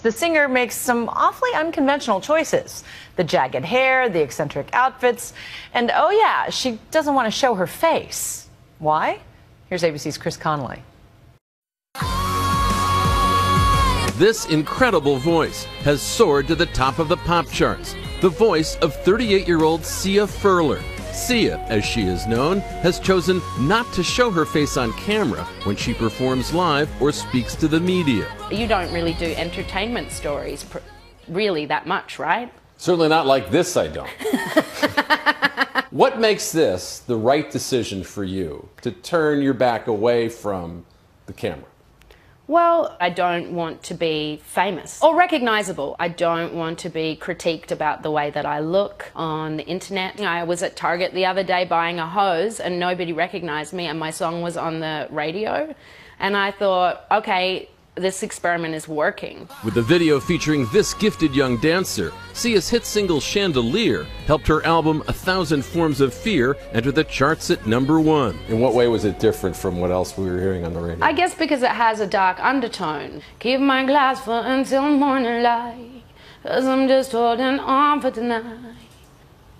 the singer makes some awfully unconventional choices the jagged hair, the eccentric outfits, and oh, yeah, she doesn't want to show her face. Why? Here's ABC's Chris Connelly. This incredible voice has soared to the top of the pop charts. The voice of 38 year old Sia Furler. Sia, as she is known, has chosen not to show her face on camera when she performs live or speaks to the media. You don't really do entertainment stories pr- really that much, right? Certainly not like this, I don't. what makes this the right decision for you to turn your back away from the camera? Well, I don't want to be famous or recognizable. I don't want to be critiqued about the way that I look on the internet. You know, I was at Target the other day buying a hose and nobody recognized me, and my song was on the radio. And I thought, okay, this experiment is working. With the video featuring this gifted young dancer, Sia's hit single Chandelier helped her album A Thousand Forms of Fear enter the charts at number one. In what way was it different from what else we were hearing on the radio? I guess because it has a dark undertone. Keep my glass full until morning light, cause I'm just holding on for tonight.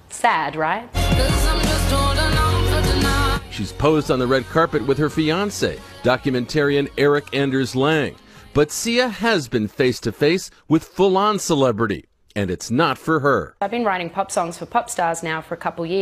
Sad, right? She's posed on the red carpet with her fiance, documentarian Eric Anders Lang. But Sia has been face to face with full on celebrity, and it's not for her. I've been writing pop songs for pop stars now for a couple years.